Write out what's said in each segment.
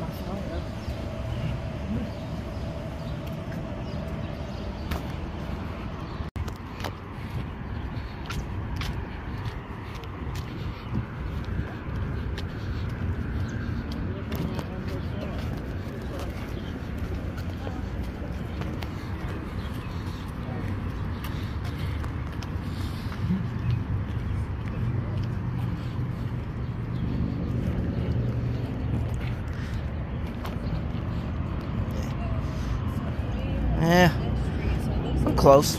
más. Close.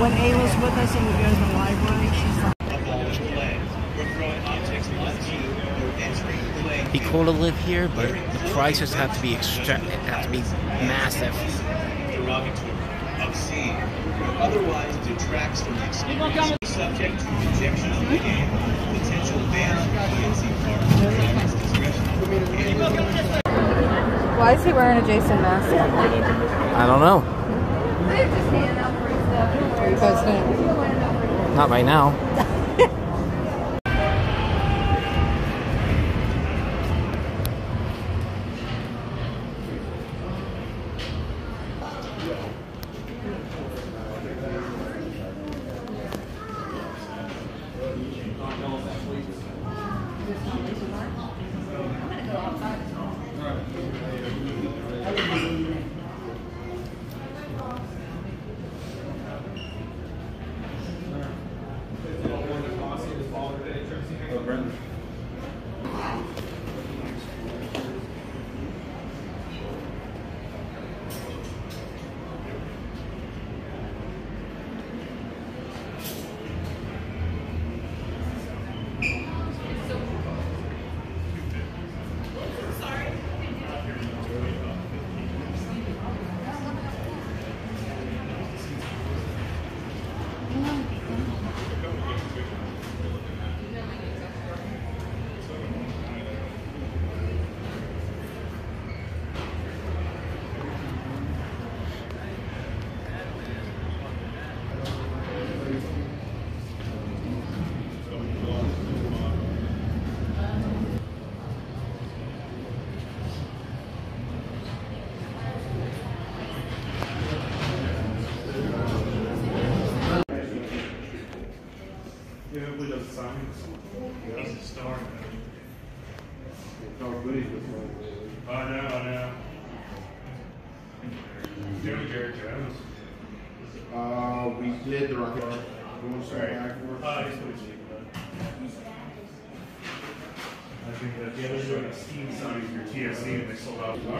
When Ayla's with us and we go to the library, she's like, Be cool to live here, but the prices have to be extra. Have to be massive. derogatory, obscene, or otherwise detracts from the experience, subject to rejection of the game, potential ban on PNC cards, driver's Why is he wearing a Jason mask? I don't know. Are you posting Not right now. You want to start back for? Uh, he's pretty cheap, but. I think that the other doing a Steam sign for TSC and they sold out. Oh,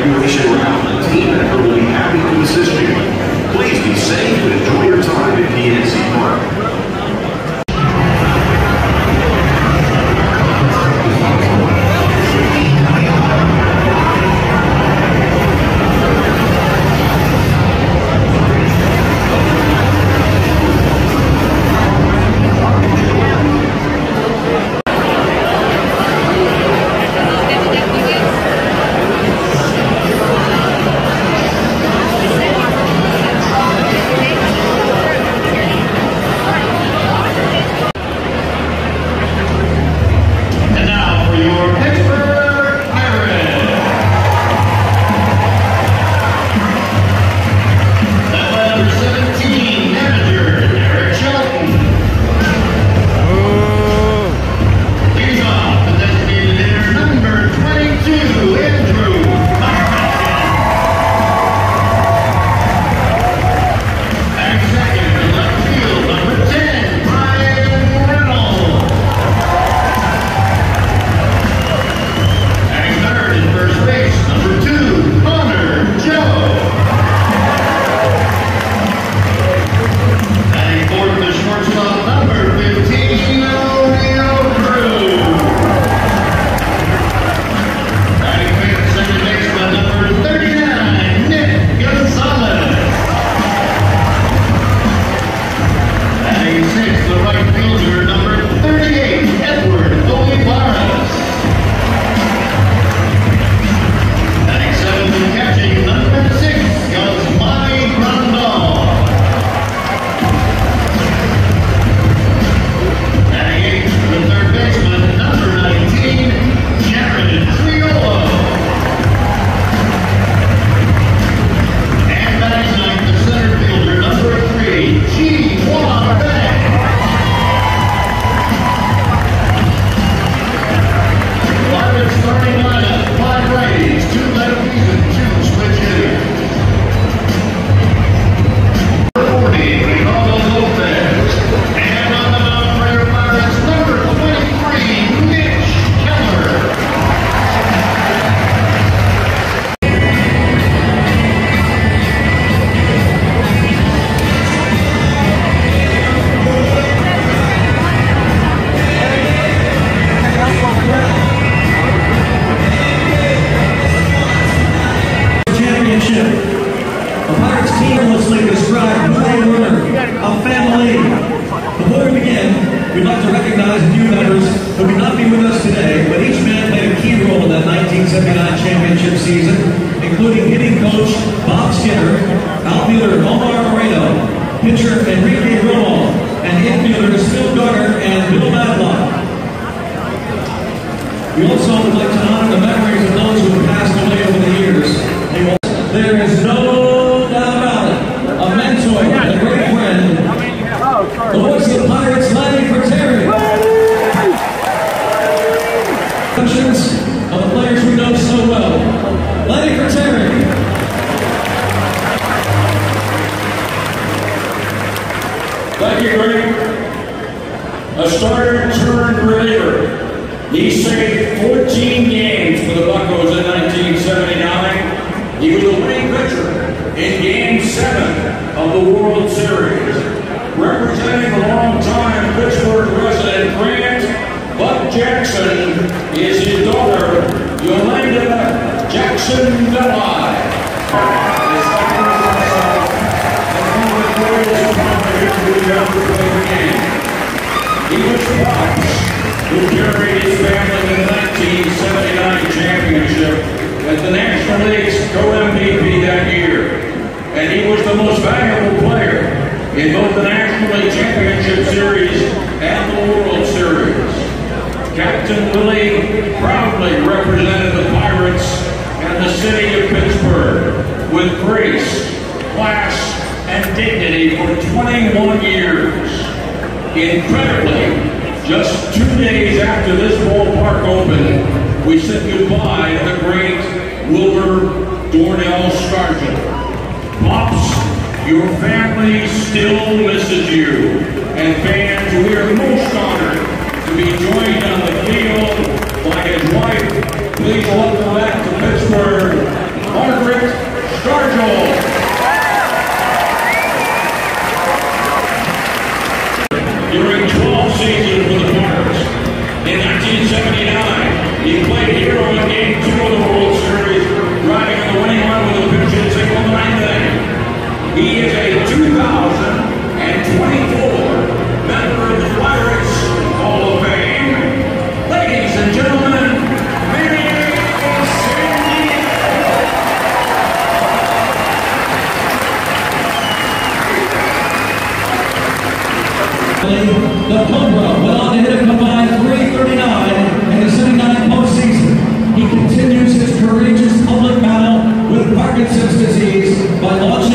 regulation round the team will be happy to assist you. Please be safe and enjoy who could not be with us today, but each man played a key role in that 1979 championship season, including hitting coach Bob Skinner, outfielder Omar Moreno, pitcher Enrique Romo, and infielders Phil Garner and Bill Madlock. We also would like to honor the memories of those World Series. Representing the longtime Pittsburgh resident Grant Buck Jackson is his daughter, Yolanda Jackson Delai. The the. He was Fox, who carried his family to the 1979 championship as the National League's co-MVP. And he was the most valuable player in both the National League Championship Series and the World Series. Captain Willie proudly represented the Pirates and the city of Pittsburgh with grace, class, and dignity for 21 years. Incredibly, just two days after this ballpark opened, we said goodbye to the great Wilver Dornel Stargell. Pops, your family still misses you. And fans, we are most honored to be joined on the field by his wife. Please welcome back to Pittsburgh, Margaret Stargell. During 12 seasons for the Pirates, in 1979, he played hero in Game 2 He is a 2024 member of the Pirates Hall of Fame. Ladies and gentlemen, Mary Sandy. The Cobra went on to hit a combined 339 in the 79 postseason. He continues his courageous public battle with Parkinson's disease by launching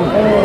Oh.